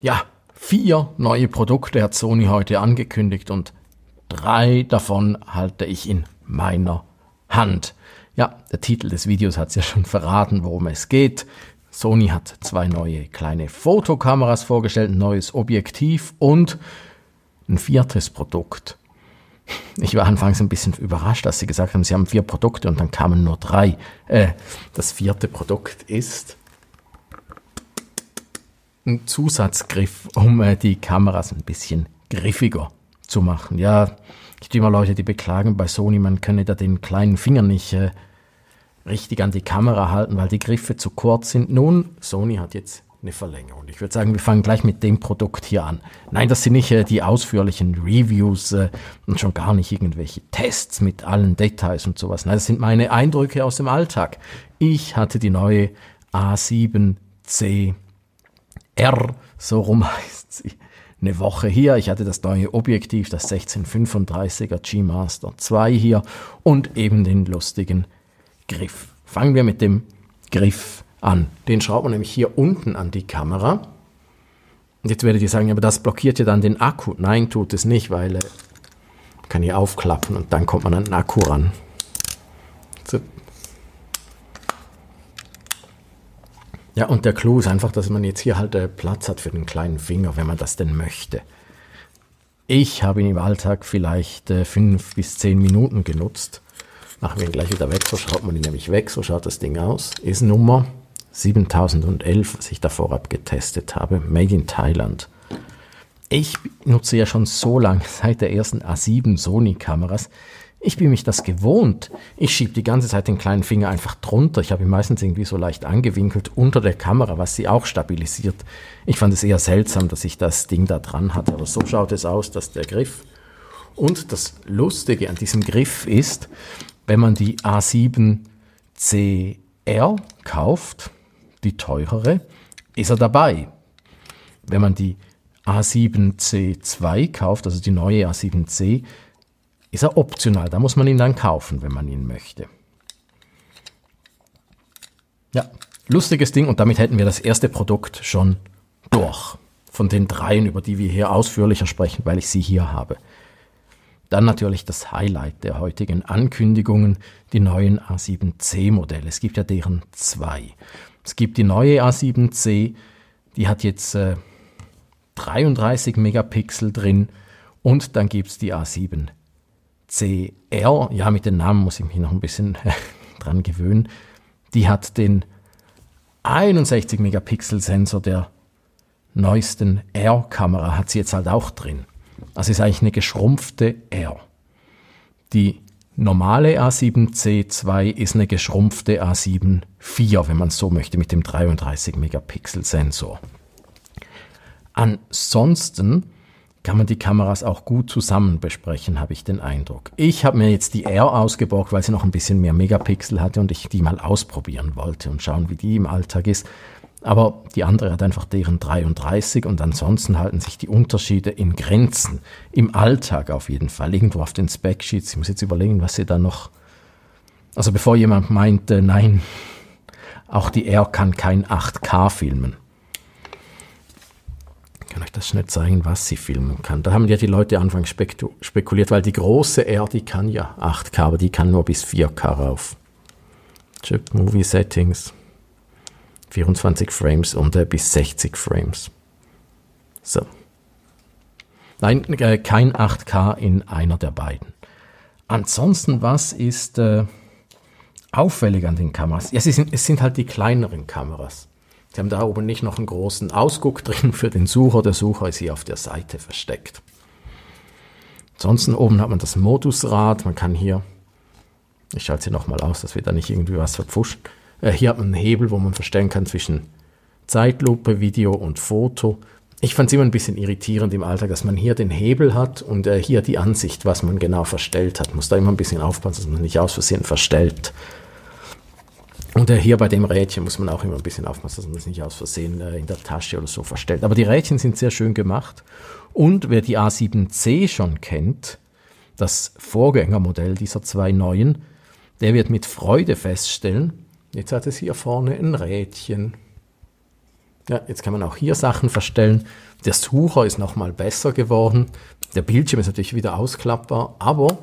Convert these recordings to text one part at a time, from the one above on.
Ja, vier neue Produkte hat Sony heute angekündigt und drei davon halte ich in meiner Hand. Ja, der Titel des Videos hat es ja schon verraten, worum es geht. Sony hat zwei neue kleine Fotokameras vorgestellt, ein neues Objektiv und ein viertes Produkt. Ich war anfangs ein bisschen überrascht, dass sie gesagt haben, sie haben vier Produkte und dann kamen nur drei. Äh, das vierte Produkt ist ein Zusatzgriff, um äh, die Kameras ein bisschen griffiger zu machen. Ja, es gibt immer Leute, die beklagen bei Sony, man könne da den kleinen Finger nicht äh, richtig an die Kamera halten, weil die Griffe zu kurz sind. Nun, Sony hat jetzt eine Verlängerung. Ich würde sagen, wir fangen gleich mit dem Produkt hier an. Nein, das sind nicht äh, die ausführlichen Reviews äh, und schon gar nicht irgendwelche Tests mit allen Details und sowas. Nein, das sind meine Eindrücke aus dem Alltag. Ich hatte die neue A7C R, so rum heißt sie, eine Woche hier. Ich hatte das neue Objektiv, das 1635er G-Master 2 hier und eben den lustigen Griff. Fangen wir mit dem Griff an. Den schraubt man nämlich hier unten an die Kamera. Jetzt werdet ihr sagen, aber das blockiert ja dann den Akku. Nein, tut es nicht, weil äh, man kann hier aufklappen und dann kommt man an den Akku ran. So, Ja, und der Clou ist einfach, dass man jetzt hier halt äh, Platz hat für den kleinen Finger, wenn man das denn möchte. Ich habe ihn im Alltag vielleicht äh, fünf bis zehn Minuten genutzt. Machen wir ihn gleich wieder weg, so schraubt man ihn nämlich weg, so schaut das Ding aus. Ist Nummer 7011, was ich da vorab getestet habe, Made in Thailand. Ich nutze ja schon so lange, seit der ersten A7 Sony-Kameras, ich bin mich das gewohnt. Ich schiebe die ganze Zeit den kleinen Finger einfach drunter. Ich habe ihn meistens irgendwie so leicht angewinkelt unter der Kamera, was sie auch stabilisiert. Ich fand es eher seltsam, dass ich das Ding da dran hatte. Aber so schaut es aus, dass der Griff. Und das Lustige an diesem Griff ist, wenn man die A7CR kauft, die teurere, ist er dabei. Wenn man die A7C2 kauft, also die neue A7C, ist er optional. Da muss man ihn dann kaufen, wenn man ihn möchte. Ja, lustiges Ding und damit hätten wir das erste Produkt schon durch. Von den dreien, über die wir hier ausführlicher sprechen, weil ich sie hier habe. Dann natürlich das Highlight der heutigen Ankündigungen, die neuen A7C-Modelle. Es gibt ja deren zwei. Es gibt die neue A7C, die hat jetzt äh, 33 Megapixel drin und dann gibt es die A7 CR, ja, mit den Namen muss ich mich noch ein bisschen dran gewöhnen, die hat den 61 Megapixel Sensor der neuesten R-Kamera, hat sie jetzt halt auch drin. Also ist eigentlich eine geschrumpfte R. Die normale A7C2 ist eine geschrumpfte A7 IV, wenn man so möchte, mit dem 33 Megapixel Sensor. Ansonsten kann man die Kameras auch gut zusammen besprechen, habe ich den Eindruck. Ich habe mir jetzt die R ausgeborgt, weil sie noch ein bisschen mehr Megapixel hatte und ich die mal ausprobieren wollte und schauen, wie die im Alltag ist. Aber die andere hat einfach deren 33 und ansonsten halten sich die Unterschiede in Grenzen. Im Alltag auf jeden Fall. Irgendwo auf den Specsheets. Ich muss jetzt überlegen, was sie da noch. Also bevor jemand meinte, nein, auch die R kann kein 8K filmen euch das schnell zeigen, was sie filmen kann. Da haben ja die Leute anfangs spekuliert, weil die große R, die kann ja 8K, aber die kann nur bis 4K rauf. Chip Movie Settings, 24 Frames und äh, bis 60 Frames. So. Nein, äh, kein 8K in einer der beiden. Ansonsten, was ist äh, auffällig an den Kameras? Ja, sind, es sind halt die kleineren Kameras. Sie haben da oben nicht noch einen großen Ausguck drin für den Sucher. Der Sucher ist hier auf der Seite versteckt. Ansonsten oben hat man das Modusrad. Man kann hier, ich schalte sie nochmal aus, dass wir da nicht irgendwie was verpfuschen. Äh, hier hat man einen Hebel, wo man verstellen kann zwischen Zeitlupe, Video und Foto. Ich fand es immer ein bisschen irritierend im Alltag, dass man hier den Hebel hat und äh, hier die Ansicht, was man genau verstellt hat. Muss da immer ein bisschen aufpassen, dass man nicht aus Versehen verstellt. Und hier bei dem Rädchen muss man auch immer ein bisschen aufpassen, dass man das nicht aus Versehen äh, in der Tasche oder so verstellt. Aber die Rädchen sind sehr schön gemacht. Und wer die A7C schon kennt, das Vorgängermodell dieser zwei neuen, der wird mit Freude feststellen, jetzt hat es hier vorne ein Rädchen. Ja, jetzt kann man auch hier Sachen verstellen. Der Sucher ist nochmal besser geworden. Der Bildschirm ist natürlich wieder ausklappbar, aber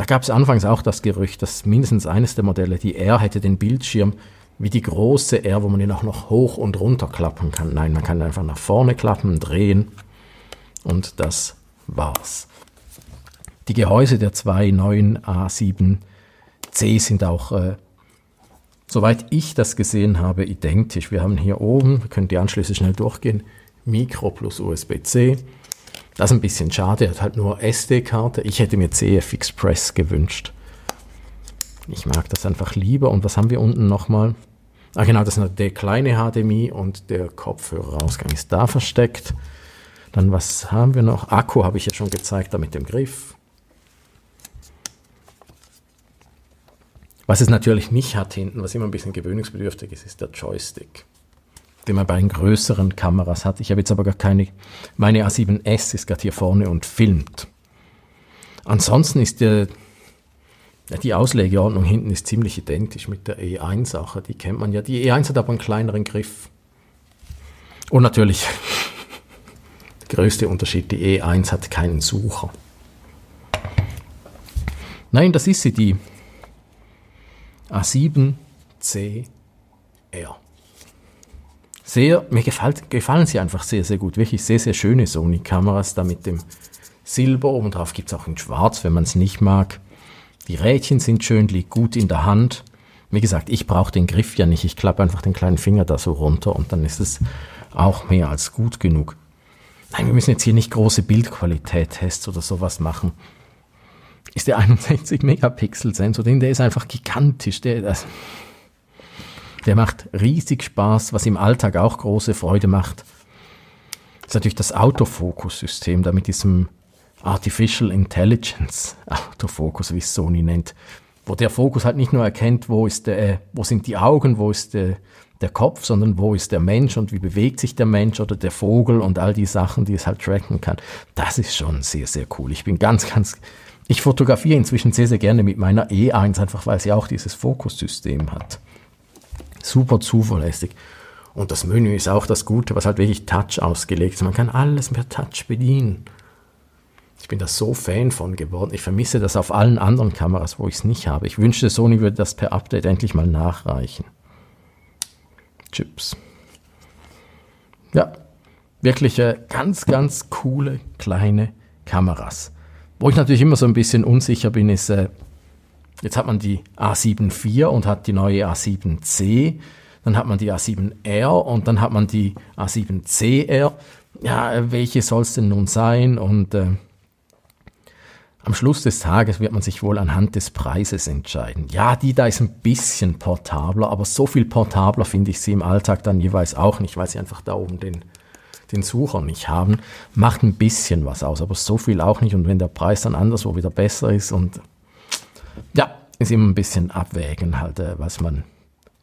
da gab es anfangs auch das Gerücht, dass mindestens eines der Modelle, die R, hätte den Bildschirm wie die große R, wo man ihn auch noch hoch und runter klappen kann. Nein, man kann einfach nach vorne klappen, drehen und das war's. Die Gehäuse der zwei neuen A7C sind auch, äh, soweit ich das gesehen habe, identisch. Wir haben hier oben, wir können die Anschlüsse schnell durchgehen, Micro plus USB-C. Das ist ein bisschen schade, er hat halt nur SD-Karte. Ich hätte mir CF Express gewünscht. Ich mag das einfach lieber. Und was haben wir unten nochmal? Ah genau, das ist der kleine HDMI und der Kopfhörerausgang ist da versteckt. Dann was haben wir noch? Akku habe ich ja schon gezeigt, da mit dem Griff. Was es natürlich nicht hat hinten, was immer ein bisschen gewöhnungsbedürftig ist, ist der Joystick, den man bei den größeren Kameras hat. Ich habe jetzt aber gar keine. Meine A7S ist gerade hier vorne und filmt. Ansonsten ist der, die Auslegeordnung hinten ist ziemlich identisch mit der E1-Sache. Die kennt man ja. Die E1 hat aber einen kleineren Griff. Und natürlich, der größte Unterschied, die E1 hat keinen Sucher. Nein, das ist sie, die A7CR. Sehr, mir gefällt, gefallen sie einfach sehr, sehr gut. Wirklich sehr, sehr schöne Sony-Kameras. Da mit dem Silber oben drauf gibt es auch in Schwarz, wenn man es nicht mag. Die Rädchen sind schön, liegt gut in der Hand. Wie gesagt, ich brauche den Griff ja nicht. Ich klappe einfach den kleinen Finger da so runter und dann ist es auch mehr als gut genug. Nein, wir müssen jetzt hier nicht große Bildqualität-Tests oder sowas machen ist der 61 Megapixel Sensor drin, der ist einfach gigantisch. Der, das, der macht riesig Spaß, was im Alltag auch große Freude macht. Ist natürlich das Autofokus-System, da mit diesem Artificial Intelligence Autofokus, wie es Sony nennt, wo der Fokus halt nicht nur erkennt, wo ist der, wo sind die Augen, wo ist der, der Kopf, sondern wo ist der Mensch und wie bewegt sich der Mensch oder der Vogel und all die Sachen, die es halt tracken kann. Das ist schon sehr, sehr cool. Ich bin ganz, ganz ich fotografiere inzwischen sehr, sehr gerne mit meiner E1, einfach weil sie auch dieses Fokussystem hat. Super zuverlässig. Und das Menü ist auch das Gute, was halt wirklich Touch ausgelegt ist. Man kann alles per Touch bedienen. Ich bin da so Fan von geworden. Ich vermisse das auf allen anderen Kameras, wo ich es nicht habe. Ich wünschte, Sony würde das per Update endlich mal nachreichen. Chips. Ja, wirklich äh, ganz, ganz coole kleine Kameras. Wo ich natürlich immer so ein bisschen unsicher bin, ist, äh, jetzt hat man die A7 IV und hat die neue A7C, dann hat man die A7R und dann hat man die A7CR. Ja, welche soll es denn nun sein? Und äh, am Schluss des Tages wird man sich wohl anhand des Preises entscheiden. Ja, die da ist ein bisschen portabler, aber so viel portabler finde ich sie im Alltag dann jeweils auch nicht, weil sie einfach da oben den den Sucher nicht haben, macht ein bisschen was aus, aber so viel auch nicht. Und wenn der Preis dann anderswo wieder besser ist und ja, ist immer ein bisschen abwägen halt, äh, was man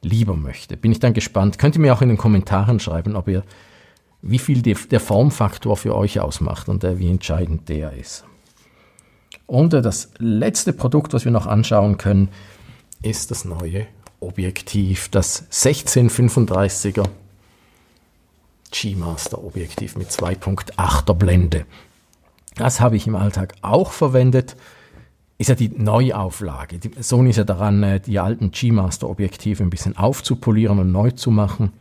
lieber möchte. Bin ich dann gespannt. Könnt ihr mir auch in den Kommentaren schreiben, ob ihr, wie viel die, der Formfaktor für euch ausmacht und äh, wie entscheidend der ist. Und äh, das letzte Produkt, was wir noch anschauen können, ist das neue Objektiv, das 1635er G-Master Objektiv mit 2.8er Blende. Das habe ich im Alltag auch verwendet. Ist ja die Neuauflage. Die Sony ist ja daran, äh, die alten G-Master Objektive ein bisschen aufzupolieren und neu zu machen.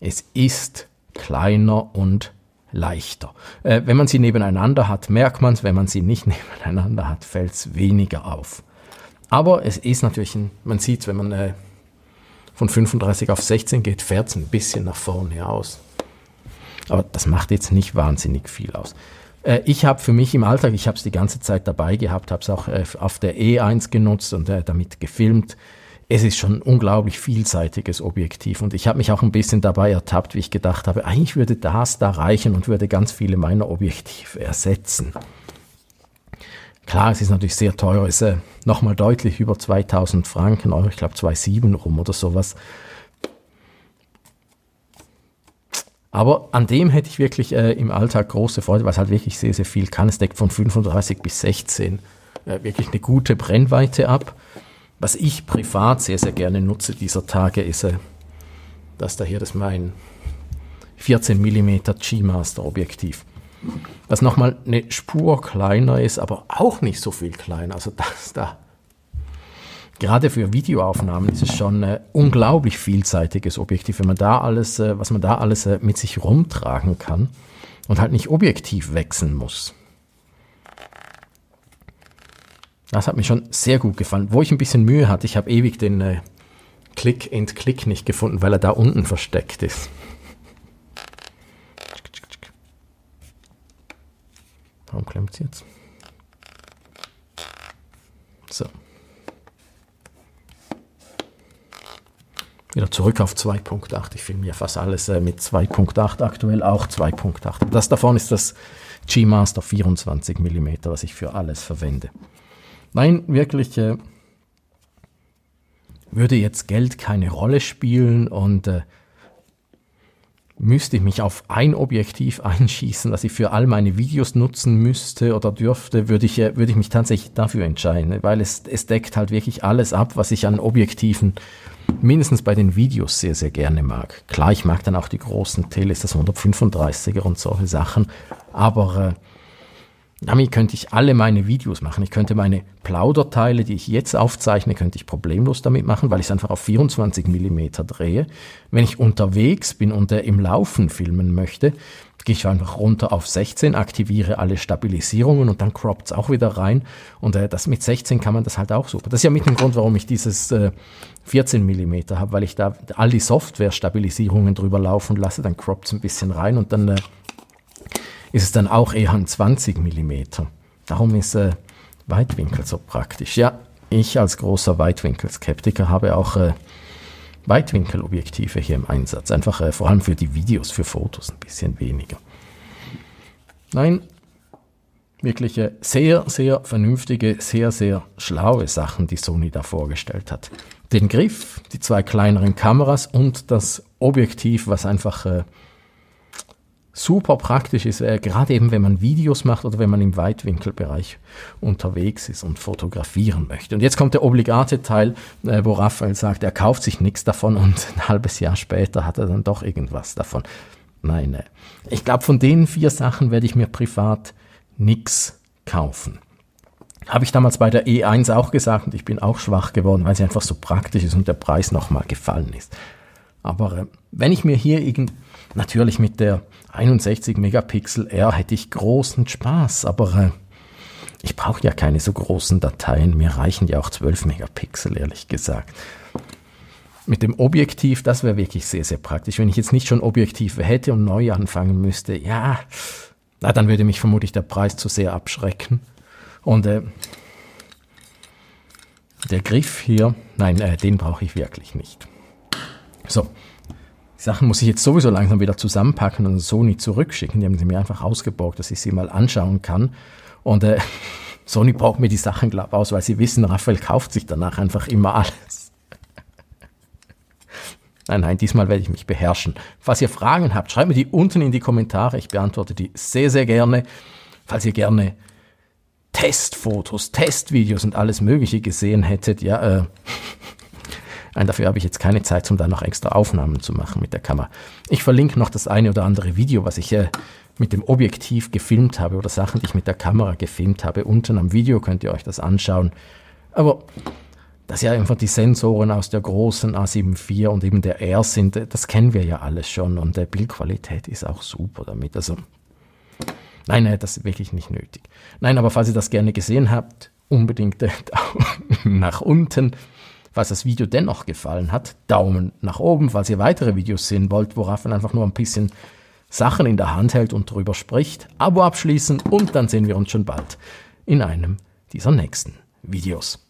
Es ist kleiner und leichter. Äh, wenn man sie nebeneinander hat, merkt man es. Wenn man sie nicht nebeneinander hat, fällt es weniger auf. Aber es ist natürlich, ein, man sieht es, wenn man äh, von 35 auf 16 geht, fährt es ein bisschen nach vorne aus. Aber das macht jetzt nicht wahnsinnig viel aus. Äh, ich habe für mich im Alltag, ich habe es die ganze Zeit dabei gehabt, habe es auch äh, auf der E1 genutzt und äh, damit gefilmt. Es ist schon ein unglaublich vielseitiges Objektiv und ich habe mich auch ein bisschen dabei ertappt, wie ich gedacht habe, eigentlich würde das da reichen und würde ganz viele meiner Objektive ersetzen. Klar, es ist natürlich sehr teuer, es ist äh, nochmal deutlich über 2000 Franken, ich glaube 2,7 rum oder sowas. Aber an dem hätte ich wirklich äh, im Alltag große Freude, weil es halt wirklich sehr, sehr viel kann. Es deckt von 35 bis 16 äh, wirklich eine gute Brennweite ab. Was ich privat sehr, sehr gerne nutze dieser Tage ist, äh, dass da hier das mein 14 mm G-Master Objektiv. Was nochmal eine Spur kleiner ist, aber auch nicht so viel kleiner. Also das da. Gerade für Videoaufnahmen ist es schon ein unglaublich vielseitiges Objektiv, wenn man da alles, äh, was man da alles äh, mit sich rumtragen kann und halt nicht objektiv wechseln muss. Das hat mir schon sehr gut gefallen. Wo ich ein bisschen Mühe hatte, ich habe ewig den äh, Click and Click nicht gefunden, weil er da unten versteckt ist. Warum klemmt es jetzt? So. Wieder zurück auf 2.8. Ich filme ja fast alles äh, mit 2.8, aktuell auch 2.8. Das davon ist das G-Master 24 mm, was ich für alles verwende. Nein, wirklich äh, würde jetzt Geld keine Rolle spielen und äh, müsste ich mich auf ein Objektiv einschießen, das ich für all meine Videos nutzen müsste oder dürfte, würde ich, äh, würde ich mich tatsächlich dafür entscheiden, weil es, es deckt halt wirklich alles ab, was ich an Objektiven mindestens bei den Videos sehr, sehr gerne mag. Klar, ich mag dann auch die großen Teles, das 135er und solche Sachen, aber äh, damit könnte ich alle meine Videos machen. Ich könnte meine Plauderteile, die ich jetzt aufzeichne, könnte ich problemlos damit machen, weil ich es einfach auf 24 mm drehe. Wenn ich unterwegs bin und äh, im Laufen filmen möchte, gehe ich einfach runter auf 16, aktiviere alle Stabilisierungen und dann croppt es auch wieder rein. Und äh, das mit 16 kann man das halt auch super. Das ist ja mit dem Grund, warum ich dieses äh, 14 mm habe, weil ich da all die Software-Stabilisierungen drüber laufen lasse, dann croppt es ein bisschen rein und dann äh, ist es dann auch eher ein 20 mm. Darum ist äh, Weitwinkel so praktisch. Ja, ich als großer Weitwinkelskeptiker habe auch äh, Weitwinkelobjektive hier im Einsatz. Einfach äh, vor allem für die Videos, für Fotos ein bisschen weniger. Nein, wirklich äh, sehr, sehr vernünftige, sehr, sehr schlaue Sachen, die Sony da vorgestellt hat. Den Griff, die zwei kleineren Kameras und das Objektiv, was einfach äh, super praktisch ist, äh, gerade eben wenn man Videos macht oder wenn man im Weitwinkelbereich unterwegs ist und fotografieren möchte. Und jetzt kommt der obligate Teil, äh, wo Raphael sagt, er kauft sich nichts davon und ein halbes Jahr später hat er dann doch irgendwas davon. Nein, äh, ich glaube, von den vier Sachen werde ich mir privat nichts kaufen. Habe ich damals bei der E1 auch gesagt und ich bin auch schwach geworden, weil sie einfach so praktisch ist und der Preis nochmal gefallen ist. Aber äh, wenn ich mir hier irgend, natürlich mit der 61 Megapixel R hätte ich großen Spaß, aber äh, ich brauche ja keine so großen Dateien. Mir reichen ja auch 12 Megapixel, ehrlich gesagt. Mit dem Objektiv, das wäre wirklich sehr, sehr praktisch. Wenn ich jetzt nicht schon Objektive hätte und neu anfangen müsste, ja, na, dann würde mich vermutlich der Preis zu sehr abschrecken. Und äh, der Griff hier, nein, äh, den brauche ich wirklich nicht. So, die Sachen muss ich jetzt sowieso langsam wieder zusammenpacken und Sony zurückschicken. Die haben sie mir einfach ausgeborgt, dass ich sie mal anschauen kann. Und äh, Sony braucht mir die Sachen, glaube aus, weil sie wissen, Raphael kauft sich danach einfach immer alles. Nein, nein, diesmal werde ich mich beherrschen. Falls ihr Fragen habt, schreibt mir die unten in die Kommentare. Ich beantworte die sehr, sehr gerne. Falls ihr gerne Testfotos, Testvideos und alles Mögliche gesehen hättet, ja, äh, Nein, dafür habe ich jetzt keine Zeit, um da noch extra Aufnahmen zu machen mit der Kamera. Ich verlinke noch das eine oder andere Video, was ich äh, mit dem Objektiv gefilmt habe oder Sachen, die ich mit der Kamera gefilmt habe. Unten am Video könnt ihr euch das anschauen. Aber dass ja einfach die Sensoren aus der großen A7 IV und eben der R sind, äh, das kennen wir ja alles schon und der Bildqualität ist auch super damit. Also nein, nein, das ist wirklich nicht nötig. Nein, aber falls ihr das gerne gesehen habt, unbedingt äh, nach unten. Falls das Video dennoch gefallen hat, Daumen nach oben. Falls ihr weitere Videos sehen wollt, wo Raffen einfach nur ein bisschen Sachen in der Hand hält und drüber spricht, Abo abschließen und dann sehen wir uns schon bald in einem dieser nächsten Videos.